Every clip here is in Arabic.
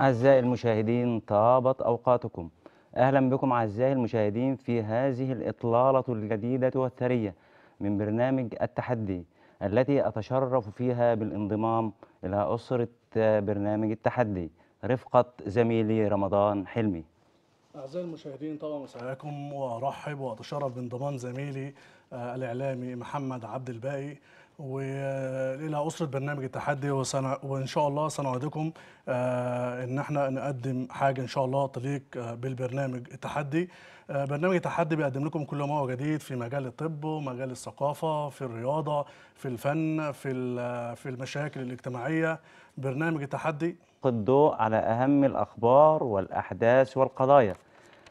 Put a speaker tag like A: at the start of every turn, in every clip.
A: أعزائي المشاهدين طابت أوقاتكم. أهلا بكم أعزائي المشاهدين في هذه الإطلالة الجديدة والثرية من برنامج التحدي التي أتشرف فيها بالانضمام إلى أسرة برنامج التحدي رفقة زميلي رمضان حلمي.
B: أعزائي المشاهدين طبعا مساءكم. وأرحب وأتشرف بانضمام زميلي آه، الإعلامي محمد عبد الباقي. وإلى أسرة برنامج التحدي وسنع وإن شاء الله سنعدكم آه، إن إحنا نقدم حاجة إن شاء الله تليق آه، بالبرنامج التحدي. آه، برنامج التحدي بيقدم لكم كل ما هو جديد في مجال الطب ومجال الثقافة في الرياضة في الفن في في المشاكل الاجتماعية. برنامج التحدي.
A: الضوء على أهم الأخبار والأحداث والقضايا.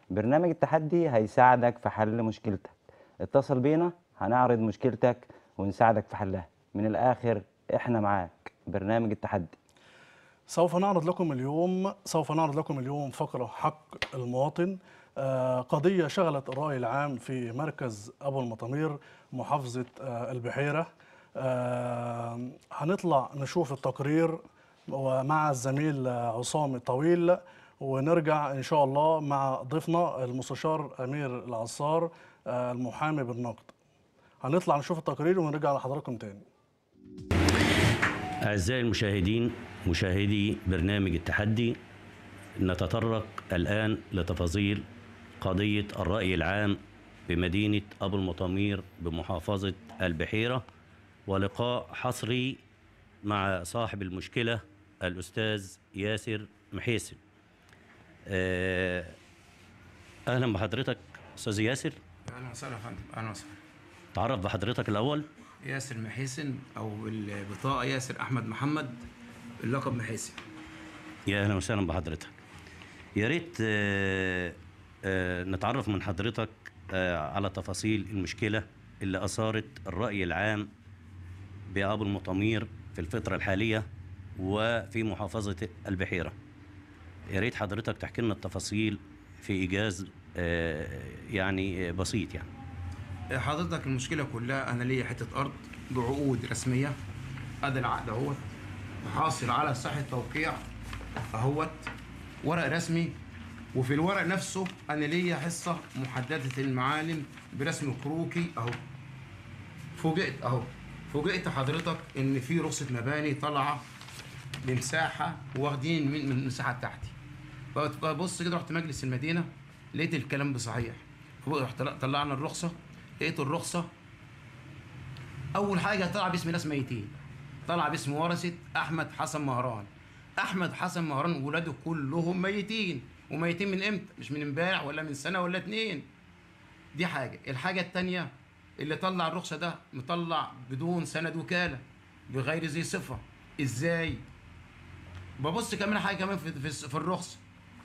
A: برنامج التحدي هيساعدك في حل مشكلتك. اتصل بينا هنعرض مشكلتك ونساعدك في حلها. من الآخر إحنا معاك. برنامج التحدي.
B: سوف نعرض لكم اليوم سوف نعرض لكم اليوم فقرة حق المواطن. آه، قضية شغلت الرأي العام في مركز أبو المطامير محافظة آه، البحيرة. آه، هنطلع نشوف التقرير ومع الزميل عصام الطويل ونرجع إن شاء الله مع ضيفنا المستشار أمير العصار المحامي بالنقد. هنطلع نشوف التقرير ونرجع لحضراتكم تاني.
C: أعزائي المشاهدين مشاهدي برنامج التحدي نتطرق الآن لتفاصيل قضية الرأي العام بمدينة أبو المطامير بمحافظة البحيرة ولقاء حصري مع صاحب المشكلة الأستاذ ياسر محيسن. آه، أهلا بحضرتك أستاذ ياسر.
D: أهلا وسهلا يا فندم. أهلا وسهلا.
C: تعرف بحضرتك الأول؟
D: ياسر محيسن أو البطاقة ياسر أحمد محمد اللقب محيسن.
C: يا أهلا وسهلا بحضرتك. يا ريت آه، آه، نتعرف من حضرتك آه، على تفاصيل المشكلة اللي أثارت الرأي العام بأبو المطامير في الفترة الحالية وفي محافظة البحيرة. يا ريت حضرتك تحكي لنا التفاصيل في إيجاز يعني بسيط يعني.
D: حضرتك المشكلة كلها أنا ليا حتة أرض بعقود رسمية ادي العقد أهوت وحاصل على صحة توقيع أهوت ورق رسمي وفي الورق نفسه أنا ليا حصة محددة المعالم برسم كروكي أهو. فوجئت أهو فوجئت حضرتك إن في رخصة مباني طالعة بمساحه واخدين من المساحه بتاعتي فبص كده رحت مجلس المدينة لقيت الكلام ده صحيح رحت طلعنا الرخصة لقيت الرخصة. أول حاجة طلع باسم ناس ميتين. طلع باسم ورثة أحمد حسن مهران. أحمد حسن مهران ولاده كلهم ميتين. وميتين من إمتى؟ مش من إمبارح ولا من سنة ولا اتنين. دي حاجة. الحاجة التانية اللي طلع الرخصة ده مطلع بدون سند وكالة بغير ذي صفة. إزاي؟ ببص كمان حاجة كمان في في, في الرخصة.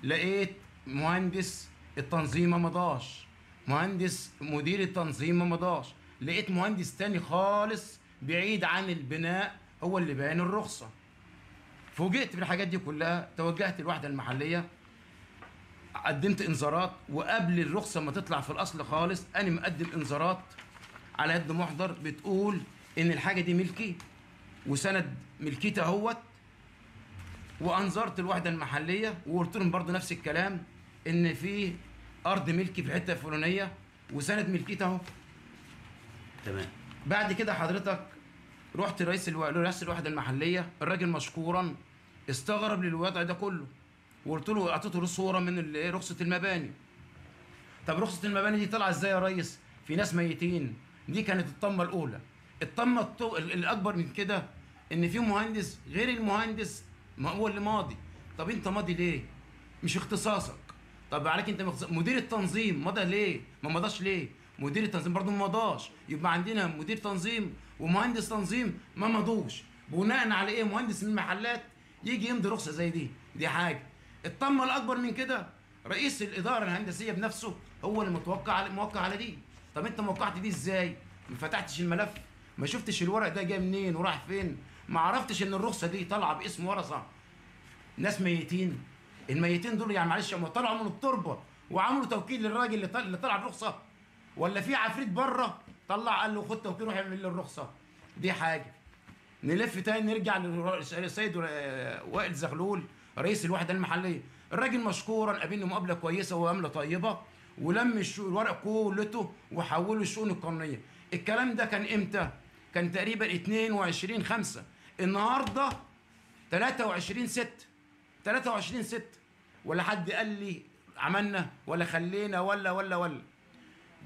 D: لقيت مهندس التنظيم ما مضاش. مهندس مدير التنظيم ما مضاش. لقيت مهندس تاني خالص بعيد عن البناء هو اللي باين الرخصة. فوجئت بالحاجات دي كلها توجهت الوحده المحلية قدمت إنذارات وقبل الرخصة ما تطلع في الأصل خالص أنا مقدم إنذارات على يد محضر بتقول إن الحاجة دي ملكي وسند ملكيتي أهوت وانظرت الوحدة المحلية وقلت لهم برضه نفس الكلام إن في أرض ملكي في الحتة الفلانية وسند ملكيتي أهو.
C: تمام.
D: بعد كده حضرتك رحت رئيس ألو... رئيس الوحدة المحلية الراجل مشكورا استغرب للوضع ده كله. وقلت له أعطيته له صوره من إيه، رخصة المباني. طب رخصة المباني دي طالعه إزاي يا ريس؟ في ناس ميتين. دي كانت الطمة الأولى. الطمة التو... ال- الأكبر من كده إن في مهندس غير المهندس ما هو اللي ماضي طب أنت ماضي ليه؟ مش اختصاصك. طب عليك انت مختص... مدير التنظيم مضى ليه؟ ما مضاش ليه؟ مدير التنظيم برضه ما مضاش. يبقى عندنا مدير تنظيم ومهندس تنظيم ما مضوش. بناء على إيه؟ مهندس من المحلات يجي يمضي رخصة زي دي. دي حاجة. الطمه الأكبر من كده رئيس الإدارة الهندسية بنفسه هو اللي متوقع على موقع على دي. طب أنت موقعت دي إزاي؟ ما فتحتش الملف؟ ما شفتش الورق ده جاي منين وراح فين؟ ما عرفتش إن الرخصة دي طالعة باسم ورثة. ناس ميتين. الميتين دول يعني معلش هم طلعوا من التربة وعملوا توكيل للراجل اللي طلع, الرخصه ولا في عفريت بره طلع قال له خد توكيل روح اعمل لي الرخصه دي حاجة. نلف تاني نرجع للسيد وائل زغلول رئيس الوحدة المحلية. الراجل مشكورا قابلني مقابلة كويسة ومقابله طيبة ولم الورق كلته وحوله الشؤون القانونية. الكلام ده كان إمتى؟ كان تقريبا 22 5 النهارده 23 6 23 6 ولا حد قال لي عملنا ولا خلينا ولا ولا ولا.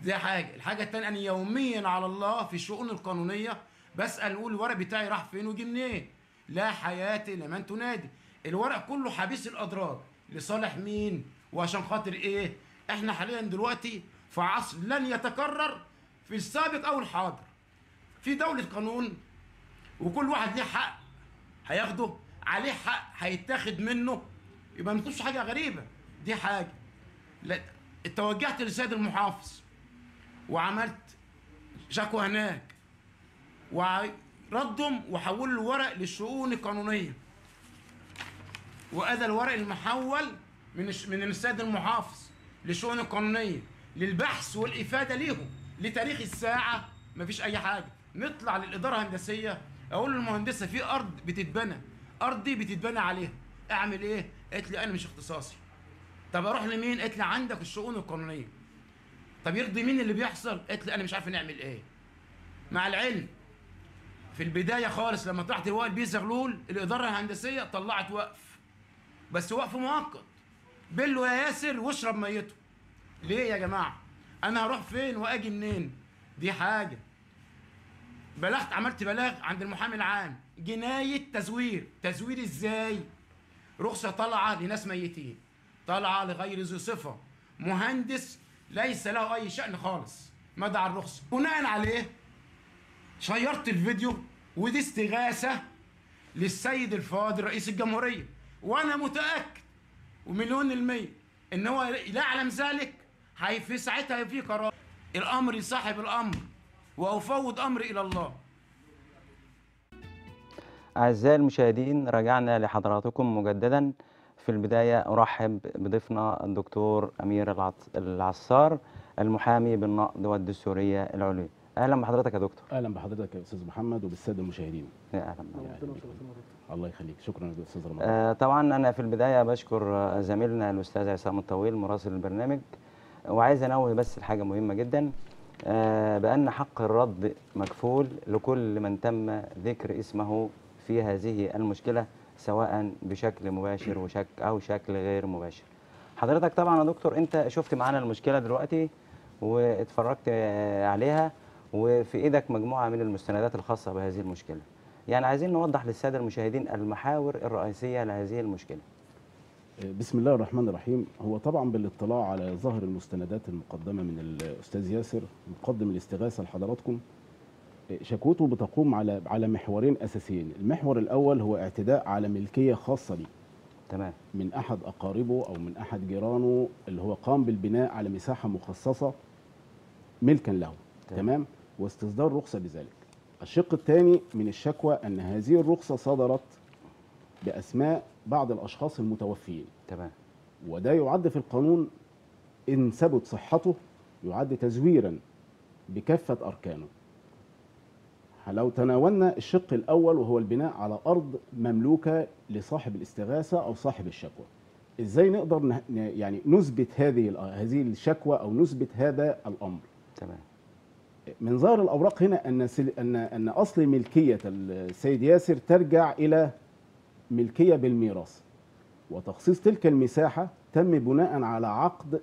D: دي حاجة. الحاجة الثانية أنا يوميا على الله في الشؤون القانونية بسأل أقول الورق بتاعي راح فين وجه منين؟ لا حياه لمن تنادي. الورق كله حبيس الاضرار لصالح مين؟ وعشان خاطر إيه؟ إحنا حاليا دلوقتي في عصر لن يتكرر في السابق أو الحاضر. في دولة قانون وكل واحد ليه حق هياخده. عليه حق هيتاخد منه يبقى ما تكونش حاجة غريبة. دي حاجة. لا توجهت للسيد المحافظ وعملت شكوى هناك وردهم وحولوا الورق للشؤون القانونيه وادى الورق المحول من من السيد المحافظ للشؤون القانونيه للبحث والإفادة ليهم لتاريخ الساعة. مفيش أي حاجة. نطلع للإدارة الهندسية أقول للمهندسة في أرض بتتبنى. ارضي بتتبنى عليها. أعمل إيه؟ قالت لي أنا مش اختصاصي. طب أروح لمين؟ قالت لي عندك الشؤون القانونية. طب يرضي مين اللي بيحصل؟ قالت لي أنا مش عارفه نعمل إيه. مع العلم في البداية خالص لما طلعت الوقت بيه زغلول الإدارة الهندسية طلعت وقف. بس وقف مؤقت. بله يا ياسر واشرب ميته. ليه يا جماعة؟ أنا هروح فين وأجي منين؟ دي حاجة. بلغت عملت بلاغ عند المحامي العام. جناية تزوير. تزوير إزاي؟ رخصة طالعة لناس ميتين. طالعة لغير ذي صفة. مهندس ليس له أي شأن خالص. مدى الرخصة. بناء عليه شيرت الفيديو ودي استغاثة للسيد الفاضل رئيس الجمهورية. وأنا متأكد ومليون المية إن هو لا يعلم ذلك هي في ساعتها في قرار. الأمر لصاحب الأمر. وأفوض أمري إلى الله.
A: أعزائي المشاهدين رجعنا لحضراتكم مجددا. في البداية أرحب بضيفنا الدكتور أمير العص- العصار المحامي بالنقد والدستورية العليا. أهلا بحضرتك يا دكتور.
E: أهلا بحضرتك يا أستاذ محمد وبالسادة المشاهدين.
A: يا أهلا.
E: يعني الله يخليك. شكرا يا أستاذ رمضان.
A: آه، طبعا أنا في البداية بشكر زميلنا الأستاذ عصام الطويل مراسل البرنامج. وعايز أنوه بس لحاجة مهمة جدا. بأن حق الرد مكفول لكل من تم ذكر اسمه في هذه المشكلة سواء بشكل مباشر وشك أو شكل غير مباشر. حضرتك طبعا يا دكتور أنت شفت معانا المشكلة دلوقتي واتفرجت آه، عليها وفي إيدك مجموعة من المستندات الخاصة بهذه المشكلة. يعني عايزين نوضح للسادة المشاهدين المحاور الرئيسية لهذه المشكلة.
E: بسم الله الرحمن الرحيم. هو طبعا بالاطلاع على ظاهر المستندات المقدمة من الأستاذ ياسر مقدم الاستغاثة لحضراتكم. شكوته بتقوم على على محورين أساسيين. المحور الأول هو اعتداء على ملكية خاصة بيه.
A: تمام.
E: من أحد أقاربه أو من أحد جيرانه اللي هو قام بالبناء على مساحة مخصصة ملكا له.
A: تمام.
E: تمام؟ واستصدار رخصة بذلك. الشق الثاني من الشكوى أن هذه الرخصة صدرت بأسماء بعض الأشخاص المتوفيين.
A: تمام.
E: وده يعد في القانون إن ثبت صحته يعد تزويرا بكافة أركانه. لو تناولنا الشق الأول وهو البناء على أرض مملوكة لصاحب الاستغاثة أو صاحب الشكوى. إزاي نقدر نه- يعني نثبت هذه هذه الشكوى أو نثبت هذا الأمر؟
A: تمام.
E: من ظاهر الأوراق هنا أن سل- ان أن أصل ملكية السيد ياسر ترجع إلى ملكية بالميراث وتخصيص تلك المساحة تم بناء على عقد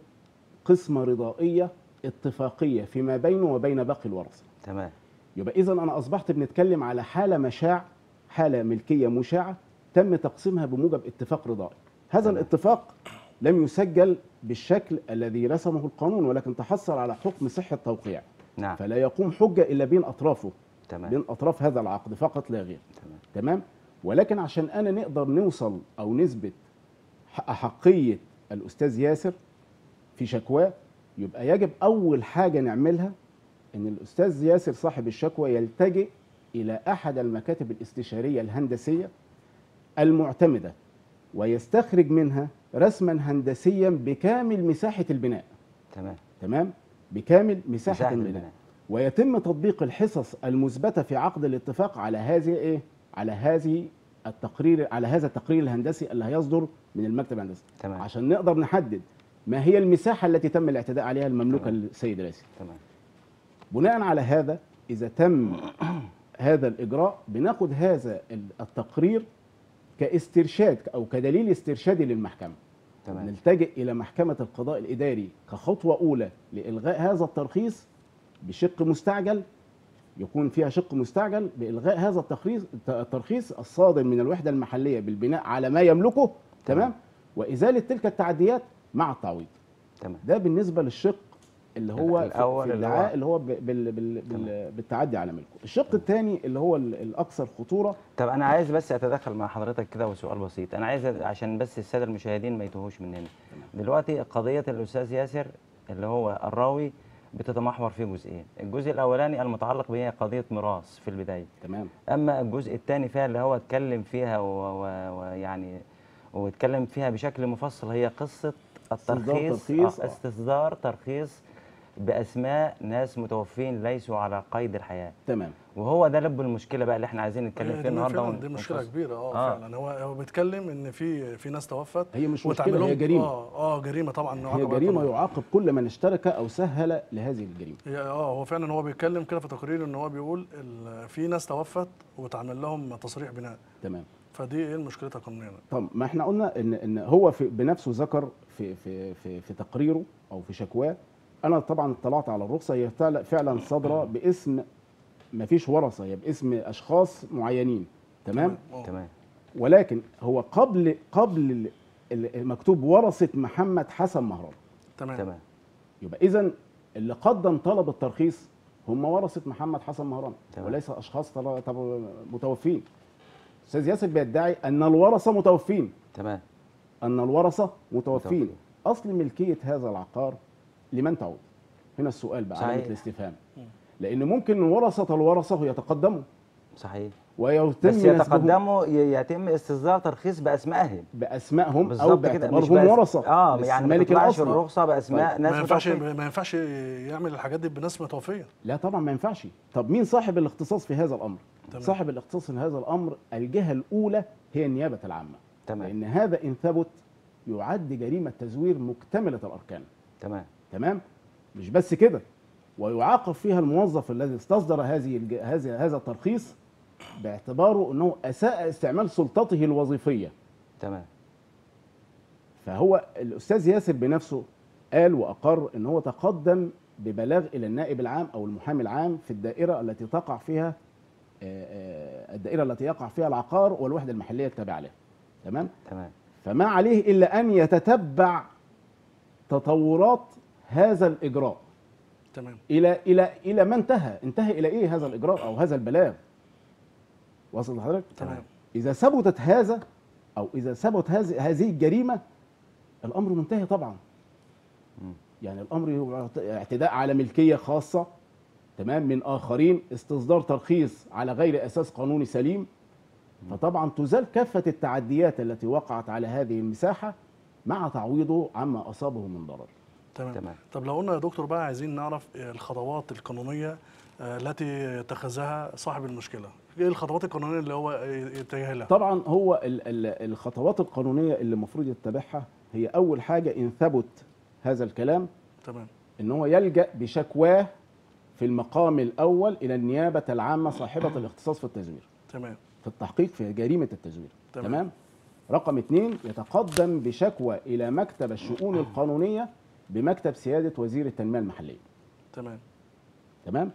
E: قسمة رضائية اتفاقية فيما بينه وبين باقي الورثة.
A: تمام.
E: يبقى اذا أنا أصبحت بنتكلم على حالة مشاع حالة ملكية مشاعة تم تقسيمها بموجب اتفاق رضائي. هذا
A: تمام.
E: الاتفاق لم يسجل بالشكل الذي رسمه القانون ولكن تحصل على حكم صحه توقيع
A: نعم.
E: فلا يقوم حجة إلا بين أطرافه.
A: تمام.
E: بين أطراف هذا العقد فقط لا غير.
A: تمام.
E: تمام؟ ولكن عشان أنا نقدر نوصل أو نثبت احقيه الأستاذ ياسر في شكواه يبقى يجب أول حاجة نعملها إن الأستاذ ياسر صاحب الشكوى يلتجئ إلى أحد المكاتب الاستشارية الهندسية المعتمدة ويستخرج منها رسما هندسيا بكامل مساحة البناء
A: تمام
E: تمام بكامل مساحة,
A: مساحة
E: البناء.
A: البناء.
E: ويتم تطبيق الحصص المثبتة في عقد الاتفاق على هذه إيه على هذه التقرير على هذا التقرير الهندسي اللي هيصدر من المكتب الهندسي.
A: تمام.
E: عشان نقدر نحدد ما هي المساحة التي تم الاعتداء عليها المملوكة
A: تمام.
E: للسيد راسي
A: تمام.
E: بناء على هذا إذا تم هذا الإجراء بناخد هذا التقرير كاسترشاد أو كدليل استرشادي للمحكمة.
A: تمام.
E: نلتجئ إلى محكمة القضاء الإداري كخطوة أولى لإلغاء هذا الترخيص بشق مستعجل يكون فيها شق مستعجل بإلغاء هذا الترخيص الترخيص الصادر من الوحدة المحلية بالبناء على ما يملكه. تمام؟ وإزالة تلك التعديات مع التعويض.
A: تمام.
E: ده بالنسبة للشق اللي هو في-
A: الأول
E: في
A: اللي هو-
E: الادعاء اللي هو بال بال بال بالتعدي على ملكه. الشق الثاني اللي هو ال- الأكثر خطورة.
A: طب أنا عايز بس أتدخل مع حضرتك كده وسؤال بسيط. أنا عايز عشان بس السادة المشاهدين ما يتوهوش مننا. دلوقتي قضية الأستاذ ياسر اللي هو الراوي بتتمحور في جزئين. الجزء الأولاني المتعلق به قضية ميراث في البداية.
E: تمام.
A: أما الجزء الثاني فيها اللي هو اتكلم فيها و- و- ويعني واتكلم فيها بشكل مفصل هي قصة الترخيص
E: ترخيص،
A: آه،
E: آه.
A: استصدار ترخيص بأسماء ناس متوفين ليسوا على قيد الحياة.
E: تمام.
A: وهو ده لب المشكلة بقى اللي إحنا عايزين نتكلم
B: هي
A: فيه النهارده
B: فعلا دي مشكلة
A: ونفصل.
B: كبيرة آه,
A: آه.
B: فعلا هو هو بيتكلم إن في في ناس توفت
E: هي مش مشكلة، هي جريمة.
B: آه آه جريمة طبعا
E: هي جريمة
B: عليها.
E: يعاقب كل من اشترك أو سهل لهذه الجريمة
B: هي آه هو فعلا هو بيتكلم كده في تقرير إن هو بيقول في ناس توفت وتعمل لهم تصريح بناء
E: تمام
B: فدي إيه مشكلتها قانونيا
E: طب ما إحنا قلنا ان إن هو في بنفسه ذكر في في في في تقريره أو في شكواه أنا طبعا اطلعت على الرخصة هي فعلا- فعلا صادرة باسم ما فيش ورثة هي باسم أشخاص معينين. تمام.
A: تمام.
E: ولكن هو قبل قبل ال- ال- المكتوب ورثة محمد حسن مهران.
B: تمام.
A: تمام.
E: يبقى إذا اللي قدم طلب الترخيص هم ورثة محمد حسن مهران.
A: تمام.
E: وليس أشخاص طب- متوفين. أستاذ ياسر بيدعي أن الورثة متوفين.
A: تمام.
E: أن الورثة متوفين.
A: متوفين.
E: أصل ملكية هذا العقار لمن تعود؟ هنا السؤال بقى
A: علامة.
E: الاستفهام. لأن ممكن ورثة الورثة يتقدموا.
A: صحيح.
E: ويتم
A: بس يتقدموا ي- يتم استصدار ترخيص بأسمائهم.
E: بأسمائهم أو
A: بالظبط كده. مش
E: باعتبارهم
A: بأس... ورثة.
E: آه
A: يعني ما
E: ملك
A: تطلعش
E: الأصل.
A: الرخصه بأسماء
E: طيب.
A: ناس
B: ما ينفعش. ما ينفعش يعمل الحاجات دي بناس متوفيه
E: لا طبعا ما ينفعش. طب مين صاحب الاختصاص في هذا الأمر؟
B: تمام.
E: صاحب الاختصاص في هذا الأمر الجهة الأولى هي النيابة العامة.
A: تمام.
E: لأن هذا إن ثبت يعد جريمة تزوير مكتملة الأركان.
A: تمام.
E: تمام؟ مش بس كده. ويعاقب فيها الموظف الذي استصدر هذه. هذه هذا الترخيص باعتباره إنه أساء استعمال سلطته الوظيفية.
A: تمام.
E: فهو الأستاذ ياسر بنفسه قال وأقر إن هو تقدم ببلاغ إلى النائب العام أو المحامي العام في الدائرة التي تقع فيها الدائرة التي يقع فيها العقار والوحدة المحلية التابعة له. تمام؟
A: تمام.
E: فما عليه إلا أن يتتبع تطورات هذا الإجراء.
B: تمام.
E: إلى إلى إلى ما انتهى انتهى إلى إيه هذا الإجراء أو هذا البلاغ؟ وصل لحضرتك؟
B: تمام.
E: إذا ثبتت هذا أو إذا ثبت هذه هذه الجريمة الأمر منتهي طبعا. يعني الأمر هو اعتداء على ملكية خاصة تمام من آخرين استصدار ترخيص على غير أساس قانوني سليم. فطبعا تزال كافة التعديات التي وقعت على هذه المساحة مع تعويضه عما أصابه من ضرر.
B: تمام.
A: تمام.
B: طب لو قلنا يا دكتور بقى عايزين نعرف الخطوات القانونية آه، التي اتخذها صاحب المشكلة. إيه الخطوات القانونية اللي هو يتجه لها؟
E: طبعا هو ال- ال- الخطوات القانونية اللي المفروض يتبعها هي أول حاجة إن ثبت هذا الكلام
B: تمام.
E: إن هو يلجأ بشكواه في المقام الأول إلى النيابة العامة صاحبة الاختصاص في التزوير.
B: تمام.
E: في التحقيق في جريمة التزوير.
B: تمام.
E: تمام, تمام؟ رقم اثنين يتقدم بشكوى إلى مكتب الشؤون القانونية بمكتب سيادة وزير التنمية المحلية.
B: تمام.
E: تمام؟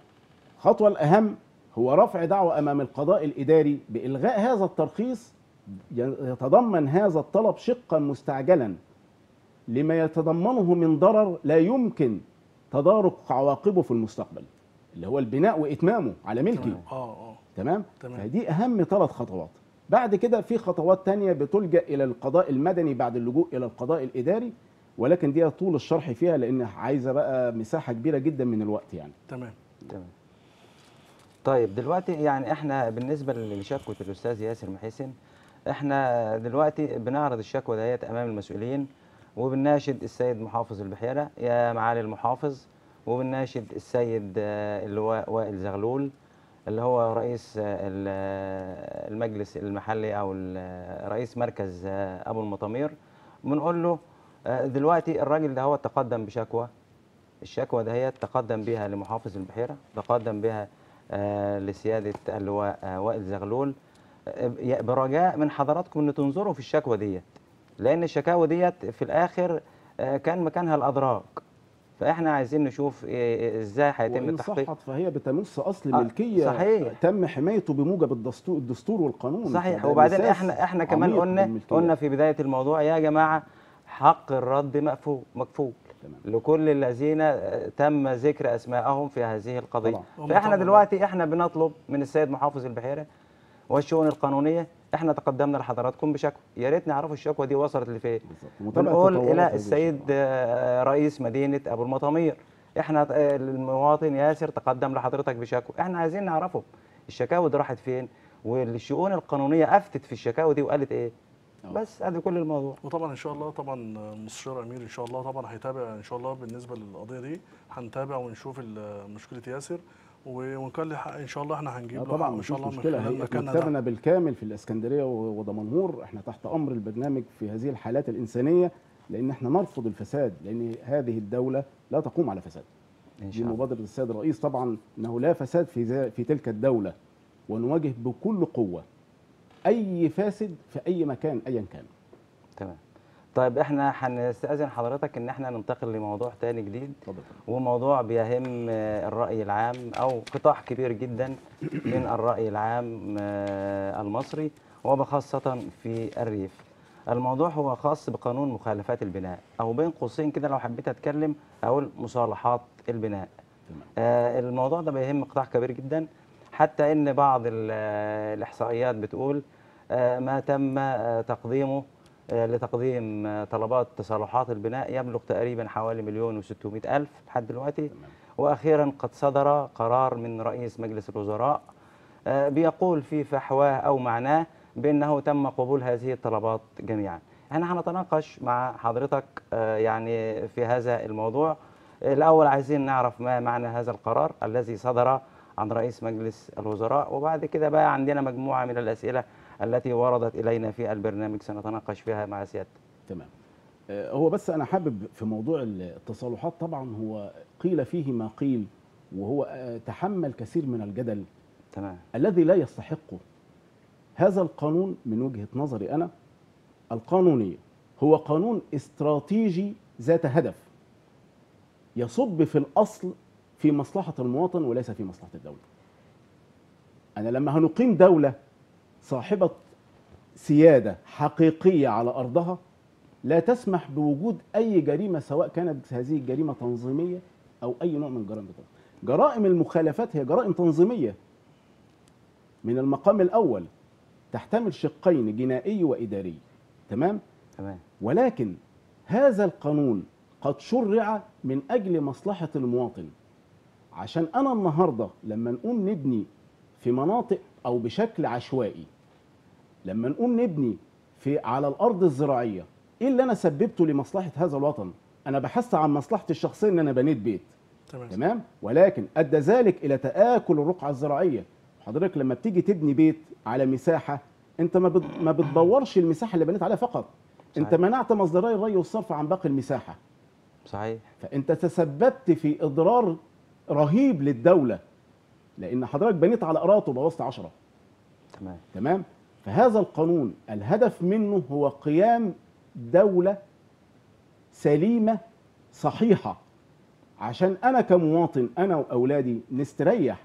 E: الخطوه الأهم هو رفع دعوى أمام القضاء الإداري بإلغاء هذا الترخيص يتضمن هذا الطلب شقا مستعجلا لما يتضمنه من ضرر لا يمكن تدارك عواقبه في المستقبل اللي هو البناء وإتمامه على ملكي
B: تمام. آه آه.
E: تمام؟
B: تمام.
E: فدي أهم ثلاث خطوات. بعد كده في خطوات تانية بتلجأ إلى القضاء المدني بعد اللجوء إلى القضاء الإداري. ولكن دي طول الشرح فيها لأن عايزة بقى مساحة كبيرة جدا من الوقت يعني.
B: تمام.
A: تمام. طيب دلوقتي يعني إحنا بالنسبة لشكوى الأستاذ ياسر محسن إحنا دلوقتي بنعرض الشكوى ديت أمام المسؤولين وبنناشد السيد محافظ البحيرة يا معالي المحافظ وبنناشد السيد آه، اللواء وائل زغلول اللي هو رئيس آه، ال- المجلس المحلي أو رئيس مركز آه، أبو المطامير. بنقول له آه، دلوقتي الراجل ده هو تقدم بشكوى. الشكوى ده هي تقدم بها لمحافظ البحيرة تقدم بها آه، لسيادة اللواء آه، وائل زغلول. آه، برجاء من حضراتكم إن تنظروا في الشكوى ديت لأن الشكاوى ديت في الآخر آه، كان مكانها الادراج فإحنا عايزين نشوف إزاي هيتم التحقيق
E: صحت فهي بتمس أصل
A: آه،
E: ملكية
A: صحيح.
E: تم حمايته بموجب الدستور الدستور والقانون.
A: صحيح. وبعدين إحنا إحنا كمان قلنا. قلنا في بداية الموضوع يا جماعة حق الرد
E: تمام.
A: لكل الذين تم ذكر اسمائهم في هذه القضية
B: طبعاً.
A: فإحنا
B: طبعاً.
A: دلوقتي إحنا بنطلب من السيد محافظ البحيرة والشؤون القانونية إحنا تقدمنا لحضراتكم بشكوى يا ريت نعرفوا الشكوى دي وصلت لفين بنقول
E: إلى
A: السيد. آه، رئيس مدينة أبو المطامير إحنا آه، المواطن ياسر تقدم لحضرتك بشكوى إحنا عايزين نعرفه الشكاوى دي راحت فين والشؤون القانونية أفتت في الشكاوى دي وقالت
E: إيه.
A: بس ادي كل الموضوع.
B: وطبعا إن شاء الله طبعا مستشار أمير إن شاء الله طبعا هيتابع إن شاء الله بالنسبة للقضية دي. هنتابع ونشوف مشكلة ياسر. و- ونكلم حق إن شاء الله إحنا هنجيب
E: آه طبعا
B: إن شاء الله مشكلة.
E: هي مكتبنا بالكامل في الإسكندرية ودمنهور إحنا تحت أمر البرنامج في هذه الحالات الإنسانية لأن إحنا نرفض الفساد لأن هذه الدولة لا تقوم على فساد.
A: إن
E: دي
A: شاء الله.
E: مبادره السيد الرئيس طبعا إنه لا فساد في ذا- في تلك الدولة ونواجه بكل قوة. أي فاسد في أي مكان ايا كان.
A: تمام. طيب إحنا هنستأذن حضرتك إن إحنا ننتقل لموضوع تاني جديد. وموضوع بيهم آه، الرأي العام أو قطاع كبير جدا من الرأي العام آه، المصري وبخاصة في الريف. الموضوع هو خاص بقانون مخالفات البناء أو بين قوسين كده لو حبيت أتكلم أقول مصالحات البناء.
E: تمام.
A: آه، الموضوع ده بيهم قطاع كبير جدا. حتى إن بعض ال- الإحصائيات بتقول ما تم آه، تقديمه آه، لتقديم آه، طلبات تصالحات البناء يبلغ تقريبا حوالي مليون وستمائة ألف لحد دلوقتي
E: تمام
A: وأخيرا قد صدر قرار من رئيس مجلس الوزراء آه، بيقول في فحواه أو معناه بأنه تم قبول هذه الطلبات جميعا. إحنا هنتناقش مع حضرتك آه، يعني في هذا الموضوع. الأول عايزين نعرف ما معنى هذا القرار الذي صدر عن رئيس مجلس الوزراء وبعد كده بقى عندنا مجموعة من الأسئلة التي وردت إلينا في البرنامج سنتناقش فيها مع سيادتك.
E: تمام. آه، هو بس أنا حابب في موضوع التصالحات طبعا هو قيل فيه ما قيل وهو آه، تحمل كثير من الجدل
A: تمام.
E: الذي لا يستحقه. هذا القانون من وجهة نظري أنا القانونية هو قانون استراتيجي ذات هدف يصب في الأصل في مصلحة المواطن وليس في مصلحة الدولة. أنا لما هنقيم دولة صاحبة سيادة حقيقية على أرضها لا تسمح بوجود أي جريمة سواء كانت هذه الجريمة تنظيمية أو أي نوع من جرائم التنظيم. جرائم المخالفات هي جرائم تنظيمية. من المقام الأول تحتمل شقين جنائي وإداري. تمام؟
A: تمام.
E: ولكن هذا القانون قد شرع من أجل مصلحة المواطن. عشان أنا النهاردة لما نقوم نبني في مناطق أو بشكل عشوائي لما نقوم نبني في على الأرض الزراعية إيه اللي أنا سببته لمصلحة هذا الوطن؟ أنا بحثت عن مصلحتي الشخصية إن أنا بنيت بيت.
B: تمام.
E: تمام؟ ولكن أدى ذلك إلى تآكل الرقعة الزراعية. حضرتك لما بتيجي تبني بيت على مساحة أنت ما بت- ما بتدورش المساحة اللي بنيت عليها فقط. أنت
A: صحيح.
E: منعت مصدري الري والصرف عن باقي المساحة.
A: صحيح.
E: فأنت تسببت في إضرار رهيب للدولة لأن حضرتك بنيت على قراط وبوظت 10
A: تمام.
E: تمام؟ فهذا القانون الهدف منه هو قيام دولة سليمة صحيحة. عشان أنا كمواطن أنا وأولادي نستريح.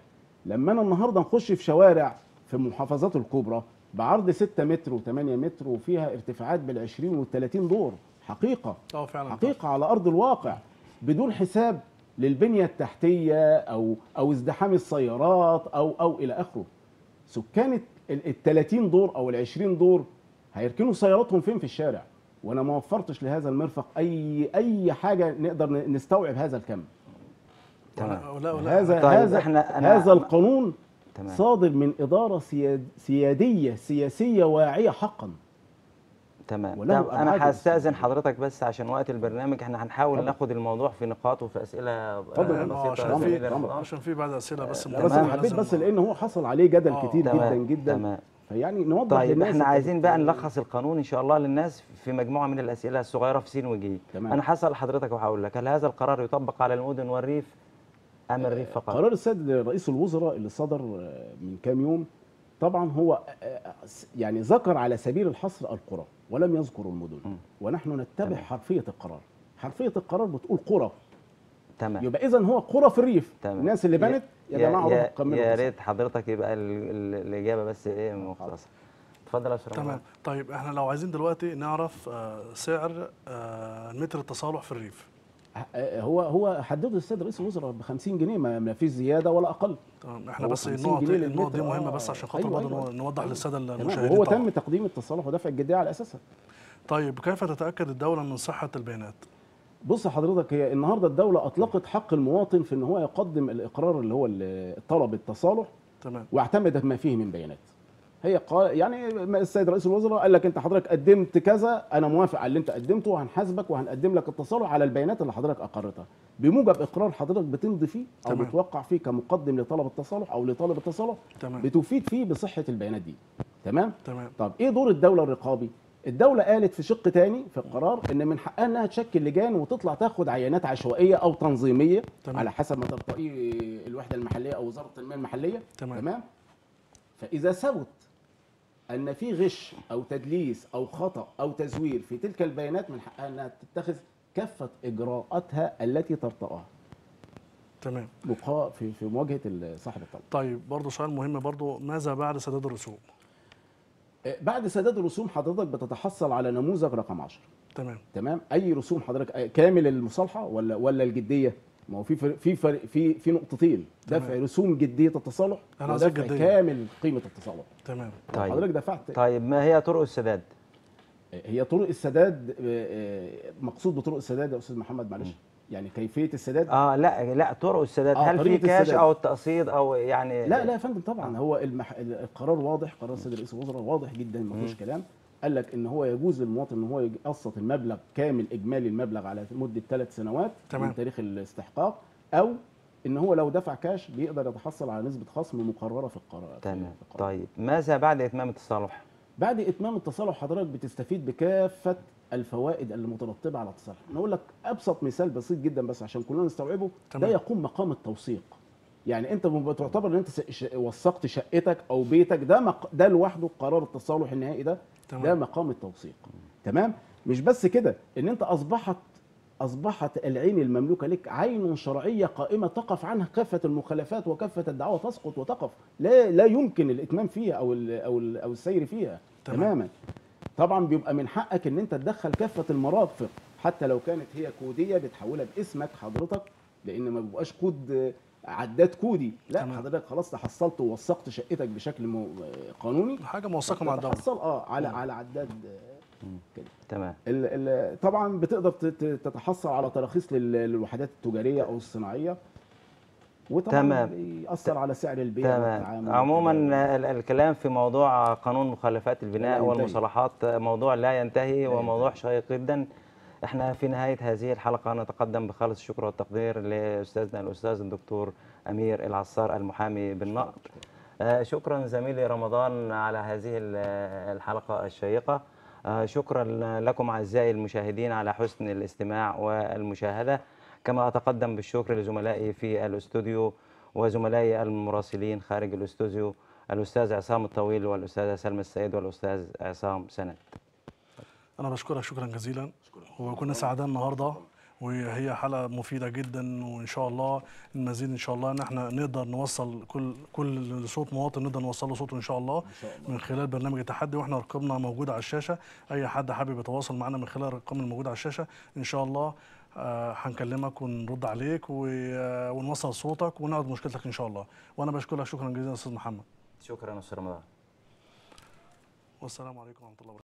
E: لما أنا النهاردة نخش في شوارع في المحافظات الكبرى بعرض 6 متر و8 متر وفيها ارتفاعات بال20 وال30 دور. حقيقة.
B: آه فعلا.
E: حقيقة على أرض الواقع. بدون حساب للبنية التحتية أو أو ازدحام السيارات أو أو إلى آخره. سكان ال 30 دور أو ال 20 دور هيركنوا سياراتهم فين في الشارع؟ وأنا ما وفرتش لهذا المرفق أي أي حاجة نقدر نستوعب هذا الكم.
A: تمام.
B: ولا ولا
E: هذا
A: طيب،
E: هذا
A: إحنا- أنا-
E: هذا القانون
A: تمام.
E: صادر من إدارة سياد سيادية سياسية واعية حقا.
A: تمام طب أنا
E: هستأذن.
A: حضرتك بس عشان وقت البرنامج إحنا هنحاول
E: اتفضل.
A: ناخد الموضوع في نقاط وفي أسئلة
E: اتفضل.
A: آه،
E: آه،
A: بسيطه
B: عشان
A: يا
B: في-
E: طبعاً.
B: عشان في بعد أسئلة بس
E: بس. أنا حبيت بس لأن هو حصل عليه جدل
B: آه.
E: كتير جدا
A: تمام
E: جدا
A: تمام
E: فيعني نوضح
A: طيب
E: للناس إحنا
A: عايزين بقى نلخص القانون إن شاء الله للناس في مجموعة من الأسئلة الصغيرة في سين وجيم. أنا هسال حضرتك وهقول لك هل هذا القرار يطبق على المدن والريف أم الريف فقط
E: قرار السيد رئيس الوزراء اللي صدر آه، من كام يوم طبعا هو آه، آه، يعني ذكر على سبيل الحصر القرى ولم يذكر المدن. ونحن نتبع
A: تمام.
E: حرفية القرار حرفية القرار بتقول قرى
A: تمام
E: يبقى اذا هو قرى في الريف
A: تمام.
E: الناس اللي بنت يا جماعة
A: يا,
E: كملوا
A: يا
E: القصة.
A: ريت حضرتك يبقى ال- ال- الإجابة بس إيه مختصرة اتفضل يا
B: تمام. طيب إحنا لو عايزين دلوقتي نعرف آه، سعر آه، متر التصالح في الريف
E: هو هو حدده السيد رئيس الوزراء ب 50 جنيه ما فيش زيادة ولا أقل
B: تمام إحنا
E: هو
B: بس
E: 50
B: النقط النقط دي. مهمة
E: آه،
B: بس عشان خاطر
E: أيوة،
B: برضه
E: أيوة.
B: نوضح
E: للسادة
B: المشاهدين طبعاً.
E: تم تقديم التصالح ودفع الجدية على أساسها
B: طيب كيف تتأكد الدولة من صحة البيانات
E: بص حضرتك هي النهارده الدولة أطلقت حق المواطن في إن هو يقدم الإقرار اللي هو طلب التصالح
B: تمام
E: واعتمد ما فيه من بيانات هي قال يعني السيد رئيس الوزراء قال لك انت حضرتك قدمت كذا أنا موافق على اللي انت قدمته وهنحاسبك وهنقدم لك التصالح على البيانات اللي حضرتك أقرتها. بموجب إقرار حضرتك بتمضي فيه أو
B: تمام.
E: بتوقع فيه كمقدم لطلب التصالح أو لطالب التصالح
B: تمام.
E: بتفيد فيه بصحة البيانات دي. تمام؟
B: تمام.
E: طب إيه دور الدولة الرقابي؟ الدولة قالت في شق تاني في القرار إن من حقها إنها تشكل لجان وتطلع تاخد عينات عشوائية أو تنظيمية
B: تمام.
E: على حسب ما ترتقي الوحدة المحلية أو وزارة التنمية المحلية.
B: تمام.
E: تمام؟ فإذا ثبت أن في غش أو تدليس أو خطأ أو تزوير في تلك البيانات من حقها أنها تتخذ كافة إجراءاتها التي ترتقاها
B: تمام.
E: مقا- في في مواجهة صاحب الطلب.
B: طيب برضه سؤال مهم برضه ماذا بعد سداد الرسوم؟
E: بعد سداد الرسوم حضرتك بتتحصل على نموذج رقم 10
B: تمام.
E: تمام؟ أي رسوم حضرتك آه، كامل المصالحة ولا ولا الجدية؟ ما هو في فرق في فرق في في نقطتين
B: تمام.
E: دفع رسوم جدية التصالح
B: أنا
E: ودفع
B: الجدية.
E: كامل قيمة التصالح.
B: تمام.
A: طيب.
E: حضرتك دفعت.
A: طيب ما هي طرق السداد؟
E: هي طرق السداد آه، آه، مقصود بطرق السداد يا أستاذ محمد معلش. يعني كيفية السداد؟
A: آه لا لا طرق السداد.
E: آه،
A: هل في كاش
E: السداد.
A: أو التقسيط أو يعني
E: لا لا يا فندم طبعا. هو المح... القرار واضح قرار السيد رئيس الوزراء واضح جدا ما فيهوش كلام. قال لك إن هو يجوز للمواطن إن هو يقسط المبلغ كامل إجمالي المبلغ على مدة ثلاث سنوات
B: تمام.
E: من تاريخ الاستحقاق أو إن هو لو دفع كاش بيقدر يتحصل على نسبة خصم مقررة في القرار
A: تمام
E: في القرار.
A: طيب ماذا بعد إتمام التصالح
E: بعد إتمام التصالح حضرتك بتستفيد بكافة الفوائد المترتبة على التصالح نقول لك أبسط مثال بسيط جدا بس عشان كلنا نستوعبه
B: تمام.
E: ده يقوم مقام التوثيق يعني أنت بتعتبر إن أنت وثقت شقتك أو بيتك ده مق... ده لوحده قرار التصالح النهائي ده
B: تمام.
E: ده مقام التوثيق. تمام؟ مش بس كده إن أنت أصبحت أصبحت العين المملوكة لك عين شرعية قائمة تقف عنها كافة المخالفات وكافة الدعوة تسقط وتقف. لا لا يمكن الإتمام فيها أو ال أو ال أو السير فيها.
B: تمام.
E: تماما. طبعا بيبقى من حقك إن أنت تدخل كافة المرافق. حتى لو كانت هي كودية بتحولها باسمك حضرتك لأن ما بيبقاش كود عداد كودي. لا
B: تمام.
E: حضرتك خلاص تحصلت ووثقت شقتك بشكل مو- قانوني.
B: حاجة موثقة مع الدولة.
E: تحصل آه على على عداد كده.
A: تمام.
E: ال ال طبعا بتقدر تتحصل على تراخيص لل- للوحدات التجارية أو الصناعية. وطبعا
A: تمام.
E: بيأثر على سعر البيع
A: تمام. عموما الكلام في موضوع قانون مخالفات البناء. والمصالحات موضوع لا ينتهي وموضوع شيق جدا. إحنا في نهاية هذه الحلقة نتقدم بخالص الشكر والتقدير لأستاذنا الأستاذ الدكتور أمير العصار المحامي بالنقد آه، شكرا زميلي رمضان على هذه ال- الحلقة الشيقة. آه، شكرا لكم أعزائي المشاهدين على حسن الاستماع والمشاهدة. كما أتقدم بالشكر لزملائي في الأستوديو وزملائي المراسلين خارج الأستوديو الأستاذ عصام الطويل والاستاذه سلمى السيد والأستاذ عصام سند.
B: أنا بشكرك شكرا جزيلا. وكنا سعداء النهارده. وهي حلقة مفيدة جدا وإن شاء الله المزيد إن شاء الله إن إحنا نقدر نوصل كل كل صوت مواطن نقدر نوصل له صوته إن شاء الله من خلال برنامج التحدي وإحنا ارقامنا موجوده على الشاشة. أي حد حابب يتواصل معنا من خلال الارقام الموجوده على الشاشة إن شاء الله آه، هنكلمك ونرد عليك آه، ونوصل صوتك ونعرض مشكلتك إن شاء الله. وأنا بشكرك شكرا جزيلا أستاذ محمد.
A: شكرا أستاذ رمضان.
B: والسلام عليكم ورحمة الله وبركاته.